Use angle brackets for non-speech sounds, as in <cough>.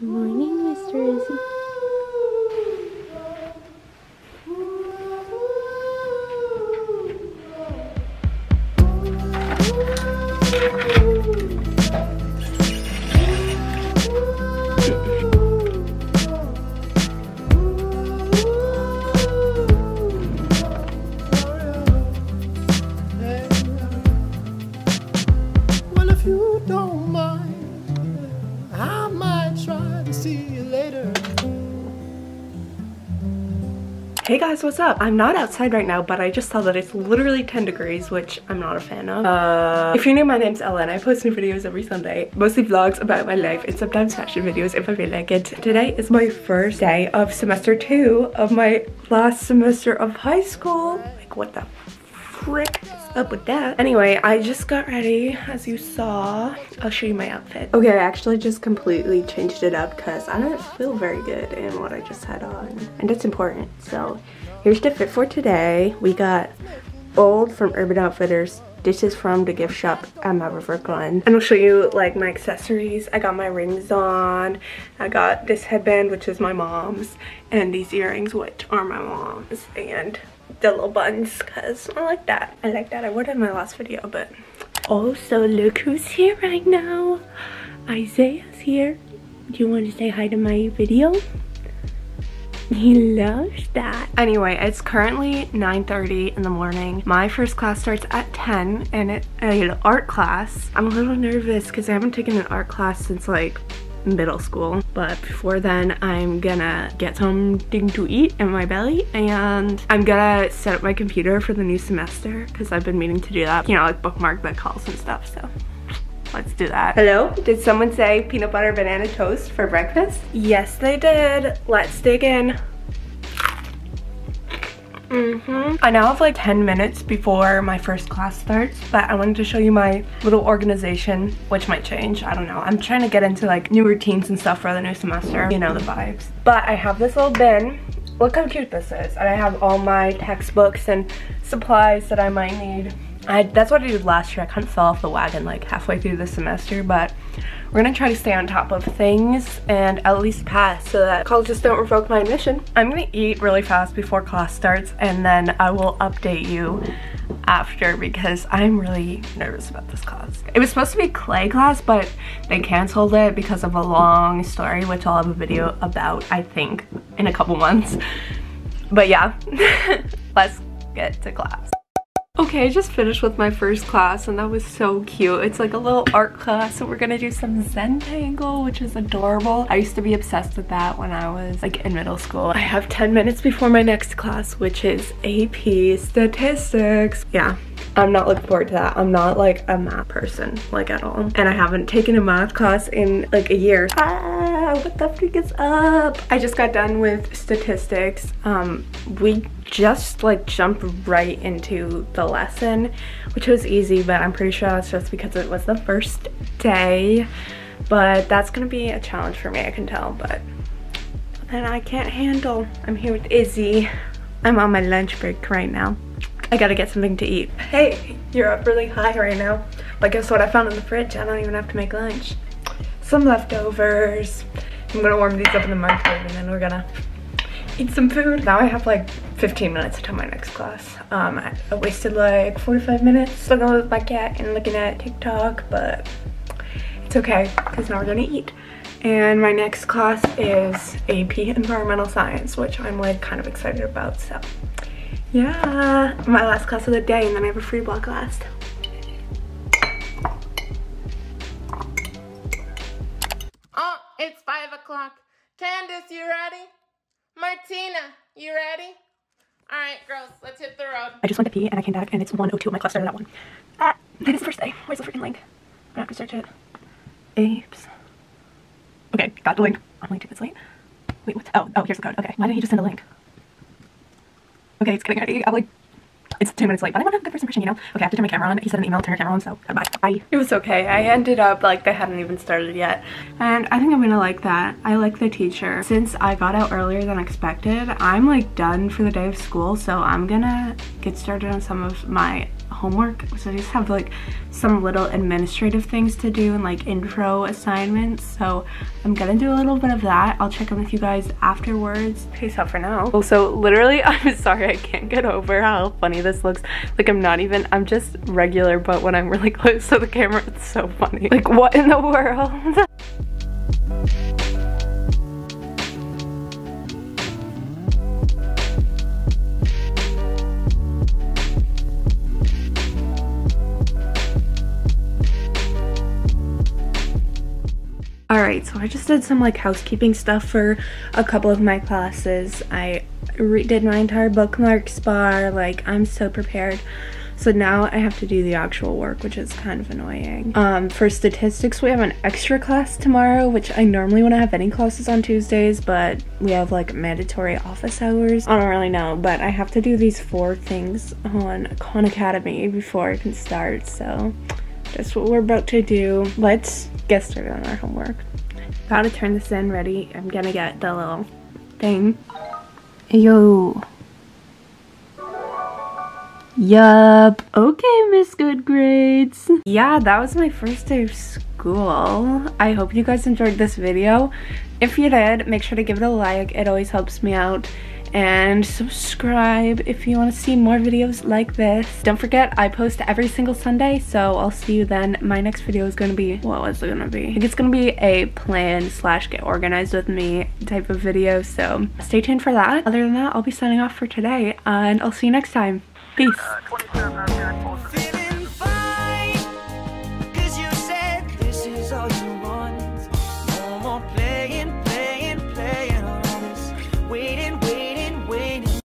Good morning, Mr. Izzy. Hey guys, what's up? I'm not outside right now, but I just saw that it's literally 10 degrees, which I'm not a fan of. Uh, if you're new, my name's Ella. I post new videos every Sunday, mostly vlogs about my life and sometimes fashion videos if I feel like it. Today is my first day of semester two of my last semester of high school. Like, what the up with that? Anyway, I just got ready, as you saw. I'll show you my outfit. Okay, I actually just completely changed it up because I didn't feel very good in what I just had on. And it's important. So here's the fit for today. We got Bold from Urban Outfitters. This is from the gift shop at Mad River Glen. And I'll show you like my accessories. I got my rings on. I got this headband, which is my mom's. And these earrings, which are my mom's. And the little buns, because I like that. I like that. I wore it in my last video, but... Also, look who's here right now. Isaiah's here. Do you want to say hi to my video? <laughs> He loves that. Anyway, it's currently 9.30 in the morning. My first class starts at 10 and it's an art class. I'm a little nervous because I haven't taken an art class since like middle school but before then i'm gonna get something to eat in my belly and i'm gonna set up my computer for the new semester because i've been meaning to do that you know like bookmark the calls and stuff so Let's do that. Hello? Did someone say peanut butter banana toast for breakfast? Yes, they did. Let's dig in. Mm-hmm. I now have like 10 minutes before my first class starts, but I wanted to show you my little organization, which might change. I don't know. I'm trying to get into like new routines and stuff for the new semester. You know the vibes. But I have this little bin. Look how cute this is. And I have all my textbooks and supplies that I might need. I, that's what I did last year. I kind of fell off the wagon like halfway through the semester, but we're gonna try to stay on top of things and at least pass so that colleges don't revoke my admission. I'm gonna eat really fast before class starts and then I will update you after because I'm really nervous about this class. It was supposed to be clay class, but they canceled it because of a long story, which I'll have a video about, I think, in a couple months. But yeah, <laughs> let's get to class. Okay, I just finished with my first class and that was so cute. It's like a little art class so we're gonna do some Zentangle, which is adorable. I used to be obsessed with that when I was like in middle school. I have 10 minutes before my next class, which is AP Statistics. Yeah, I'm not looking forward to that. I'm not like a math person, like at all. And I haven't taken a math class in like a year. Ah, what the freak is up? I just got done with statistics. Um, we just like jumped right into the lesson, which was easy, but I'm pretty sure that's just because it was the first day. But that's gonna be a challenge for me, I can tell, but then I can't handle. I'm here with Izzy. I'm on my lunch break right now. I gotta get something to eat. Hey, you're up really high right now. But guess what I found in the fridge? I don't even have to make lunch. Some leftovers. I'm gonna warm these up in the microwave and then we're gonna eat some food. Now I have like 15 minutes until my next class. Um, I, wasted like 45 minutes looking with my cat and looking at TikTok, but it's okay because now we're gonna eat. And my next class is AP Environmental Science, which I'm like kind of excited about, so yeah. My last class of the day and then I have a free block last. Oh, it's five o'clock. Candace, you ready? Martina, you ready? All right, girls, let's hit the road. I just went to pee and I came back and it's 102 and my class started at 1. Ah, it is the first day. Where's the freaking link? I have to search it. Apes. Okay, got the link. I'm late if it's late. Wait, what? Oh, oh, here's the code. Okay, why didn't he just send a link? Okay, it's getting ready. I'm like, it's two minutes late, but I want to have a good first impression, you know? Okay, I have to turn my camera on. He said an email, turn your camera on, so goodbye. Bye. It was okay. I ended up, like, they hadn't even started yet. And I think I'm gonna like that. I like the teacher. Since I got out earlier than expected, I'm, like, done for the day of school, so I'm gonna get started on some of my homework. So I just have like some little administrative things to do and like intro assignments. So I'm gonna do a little bit of that. I'll check in with you guys afterwards. Peace out for now. Also, literally, <laughs> I'm sorry I can't get over how funny this looks. Like I'm not even, I'm just regular, but when I'm really <laughs> close to the camera, it's so funny. Like what in the world? <laughs> Alright, so I just did some like housekeeping stuff for a couple of my classes. I redid my entire bookmarks bar, like I'm so prepared. So now I have to do the actual work, which is kind of annoying. Um, for statistics, we have an extra class tomorrow, which I normally wouldn't have any classes on Tuesdays, but we have like mandatory office hours. I don't really know, but I have to do these four things on Khan Academy before I can start, so that's what we're about to do. Let's get started on our homework. To turn this in, ready? I'm gonna get the little thing. Yo. Yup. Okay, Miss Good Grades. Yeah, that was my first day of school. I hope you guys enjoyed this video. If you did, make sure to give it a like. It always helps me out and subscribe if you want to see more videos like this. Don't forget, I post every single Sunday, so I'll see you then. My next video is going to be, what was it going to be? I think it's going to be a plan slash get organized with me type of video, so stay tuned for that. Other than that, I'll be signing off for today, and I'll see you next time. Peace.